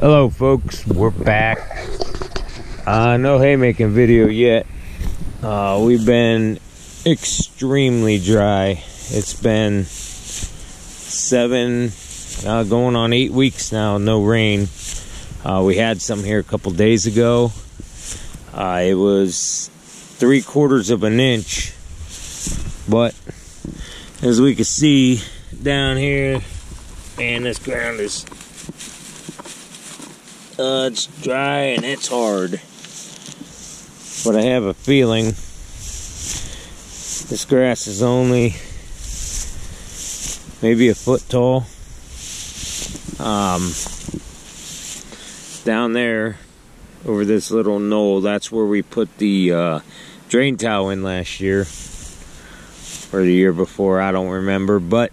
Hello folks, we're back. Uh, no haymaking video yet. Uh, we've been extremely dry. It's been seven, uh, going on eight weeks now, no rain. Uh, we had some here a couple days ago. Uh, it was three quarters of an inch, but as we can see down here, and this ground is uh, it's dry and it's hard. But I have a feeling this grass is only maybe a foot tall. Um, down there over this little knoll, that's where we put the uh, drain tile in last year or the year before, I don't remember, but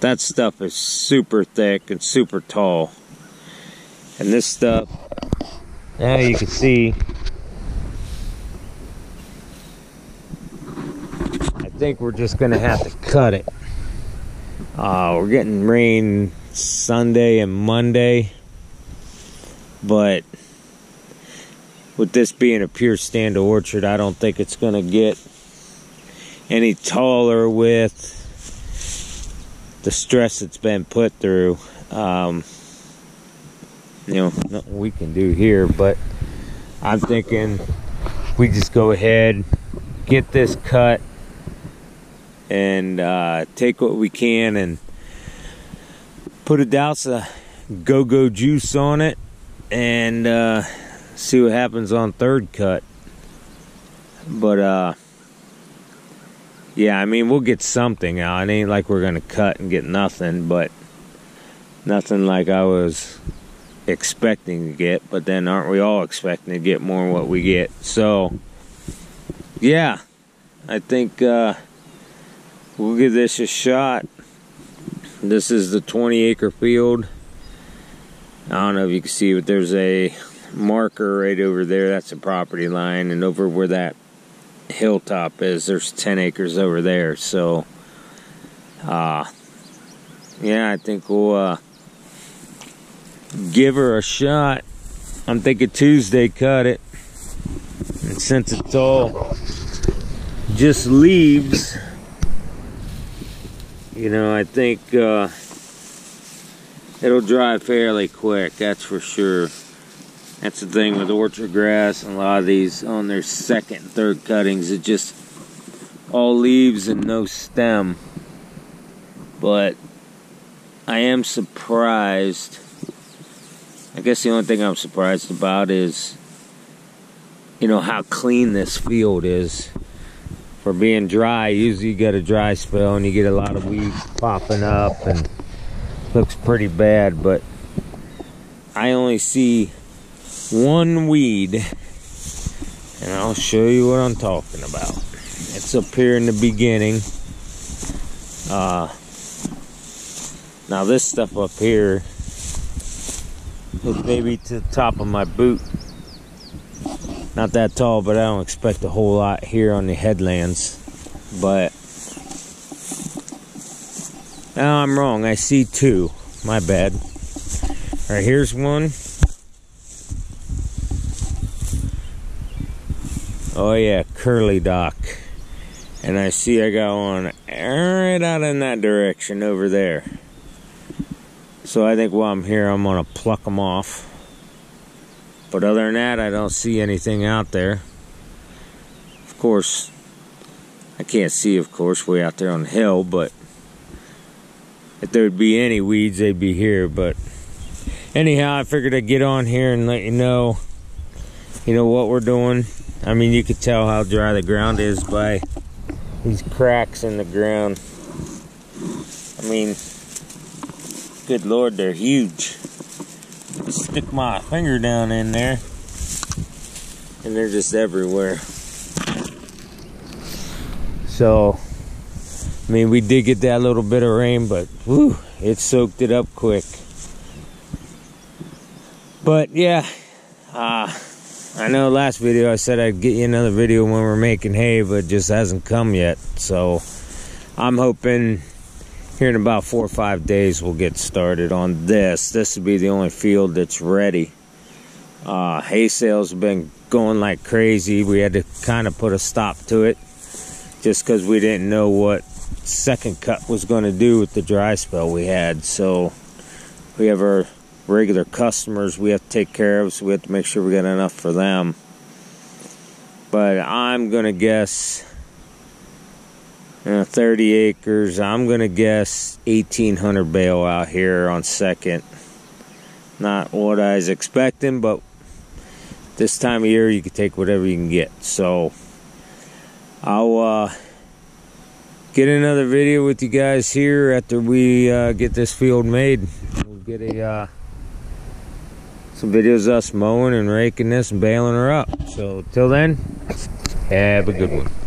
that stuff is super thick and super tall. And this stuff, now you can see, I think we're just gonna have to cut it. Uh, we're getting rain Sunday and Monday, but with this being a pure stand orchard, I don't think it's gonna get any taller with the stress that's been put through. Um, you know, nothing we can do here, but I'm thinking we just go ahead, get this cut, and uh, take what we can and put a douse of go-go juice on it and uh, see what happens on third cut. But uh, yeah, I mean we'll get something out. It ain't like we're gonna cut and get nothing, but nothing like I was expecting to get, but then aren't we all expecting to get more than what we get? So, yeah, I think uh, we'll give this a shot. This is the 20 acre field. I don't know if you can see, but there's a marker right over there. That's the property line, and over where that hilltop is, there's 10 acres over there. So, uh, yeah, I think we'll. Uh, give her a shot. I'm thinking Tuesday cut it. And since it's all just leaves, you know, I think uh, it'll dry fairly quick, that's for sure. That's the thing with orchard grass and a lot of these on their second, third cuttings, it just all leaves and no stem. But I am surprised I guess the only thing I'm surprised about is, you know, how clean this field is. For being dry, usually you get a dry spell and you get a lot of weeds popping up and looks pretty bad, but I only see one weed and I'll show you what I'm talking about. It's up here in the beginning. Uh, now this stuff up here is maybe to the top of my boot. Not that tall, but I don't expect a whole lot here on the headlands. But now I'm wrong. I see two. My bad. All right, here's one. Oh yeah, curly dock. And I see I got one right out in that direction over there. So I think while I'm here, I'm going to pluck them off. But other than that, I don't see anything out there. Of course, I can't see, of course, way out there on the hill, but if there'd be any weeds, they'd be here. But anyhow, I figured I'd get on here and let you know, you know, what we're doing. I mean, you could tell how dry the ground is by these cracks in the ground. I mean, good lord, they're huge. Stick my finger down in there, and they're just everywhere. So, I mean, we did get that little bit of rain, but whew, it soaked it up quick. But yeah, uh, I know last video I said I'd get you another video when we're making hay, but just hasn't come yet. So I'm hoping here in about four or five days we'll get started on this. This will be the only field that's ready. Uh, hay sales have been going like crazy. We had to kind of put a stop to it just because we didn't know what second cut was going to do with the dry spell we had. So we have our regular customers we have to take care of, so we have to make sure we got enough for them. But I'm going to guess know, 30 acres. I'm going to guess 1,800 bale out here on second. Not what I was expecting, but this time of year you can take whatever you can get. So I'll uh, get another video with you guys here after we uh, get this field made. We'll get a uh, some videos of us mowing and raking this and baling her up. So till then, have a good one.